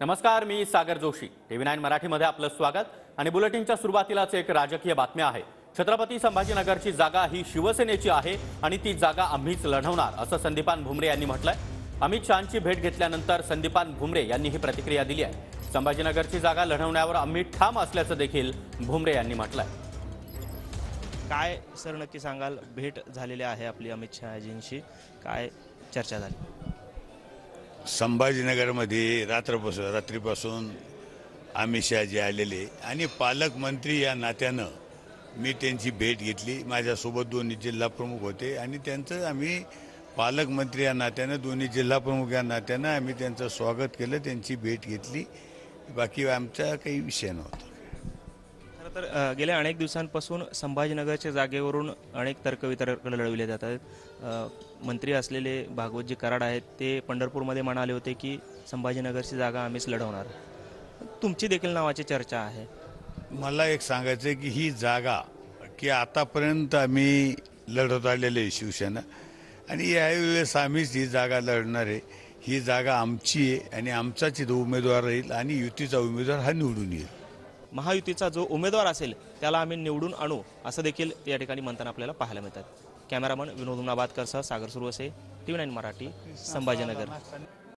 नमस्कार मी Sagar Joshi. TV nine मराठीमध्ये आपलं स्वागत. आणि बुलेटिनच्या सुरुवातीलाच एक राजकीय बातम्या आहे. छत्रपती संभाजीनगरची जागा ही शिवसेनेची आहे आणि ती जागा आम्हीच लढवणार असं संदीपान भुमरे यांनी म्हटलंय. अमित शहाची भेट घेतल्यानंतर संदीपान भुमरे यांनी ही प्रतिक्रिया दिली आहे. संभाजीनगरची जागा लढवण्यावर आम्ही ठाम असल्याचं देखील भुमरे यांनी म्हटलंय. काय सर नक्की सांगाल? भेट झालेली आहे आपली अमित शहाजींशी. काय चर्चा झाली? संभाजीनगरमध्ये रात्रपासून रात्रीपासून अमित शहाजी आलेले आणि पालकमंत्री या नात्यानं मी त्यांची भेट घेतली. माझ्यासोबत दोन्ही जिल्हा प्रमुख होते आणि त्यांचं आम्ही पालकमंत्री या नात्यानं दोन्ही जिल्हा प्रमुख या नात्यानं आम्ही त्यांचं स्वागत केलं त्यांची भेट घेतली. बाकी आमचा काही विषय नव्हता. खरं तर गेल्या अनेक दिवसांपासून संभाजीनगरच्या जागेवरून अनेक तर्कवितर्क लढविले जात आहेत मंत्री असलेले भागवतजी कराड आहेत ते पंढरपूरमध्ये म्हणाले होते की संभाजीनगरची जागा आम्हीच लढवणार. तुमची देखील नावाची चर्चा आहे. मला एक सांगायचं आहे की ही जागा की आतापर्यंत आम्ही लढत आलेले आहे शिवसेना. आणि यावेळेस आम्हीच ही जागा लढणार आहे. ही जागा आमची आहे आणि आमचाच इथं उमेदवार राहील आणि युतीचा उमेदवार हा निवडून येईल. महायुतीचा जो उमेदवार असेल त्याला आम्ही निवडून आणू असं देखील या ठिकाणी म्हणताना आपल्याला पाहायला मिळतात. Cameraman Vinod उमनाबादकरसह Sagar Surwase T V nine Marathi Sambhajinagar.